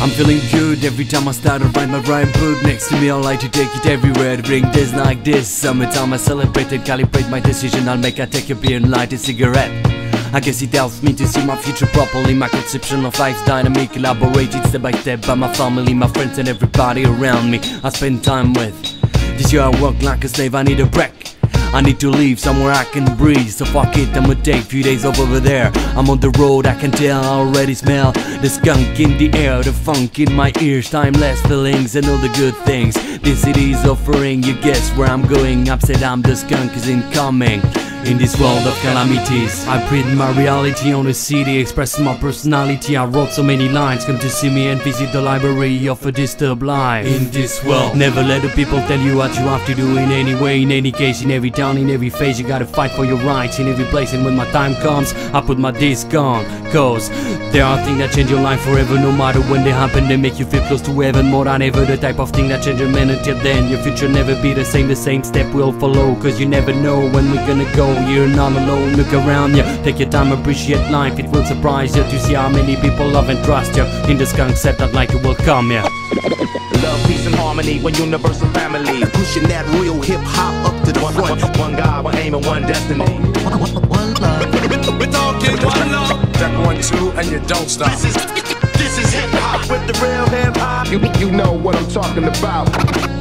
I'm feeling good every time I start to write my rhyme. Book next to me I like to take it everywhere. To bring this like this. Summertime I celebrate and calibrate my decision. I'll make I take a beer and light a cigarette. I guess it helps me to see my future properly. My conception of life's dynamic Elaborated step by step by my family, my friends and everybody around me. I spend time with This year I work like a slave, I need a break. I need to leave somewhere I can breathe. So fuck it, I'ma take few days off over there. I'm on the road, I can tell, I already smell The skunk in the air, the funk in my ears Timeless feelings and all the good things. This city's offering, you guess where I'm going. Upset? I'm the skunk is incoming in this world of calamities I print my reality on the CD Express my personality. I wrote so many lines Come to see me and visit the library of a disturbed life. In this world Never let the people tell you what you have to do In any way, in any case, in every town, in every phase. You gotta fight for your rights in every place And when my time comes I put my disc on. Cause there are things that change your life forever No matter when they happen. They make you feel close to heaven More than ever. The type of thing that changes a man until then. Your future never be the same The same step will follow. Cause you never know when we're gonna go you're not alone, look around you Take your time, appreciate life It will surprise you to see how many people love and trust you In this concept I'd like to welcome you Love, peace, and harmony, one universal family. Pushing that real hip hop up to the One, front. one, one God, one aim, and one destiny. One love. We're talking one love. Check one, two, and you don't stop. This is, this is hip hop with the real hip hop. You, you know what I'm talking about.